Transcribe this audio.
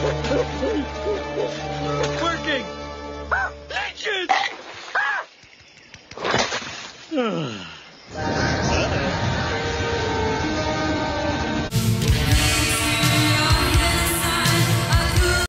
It's working! Legend!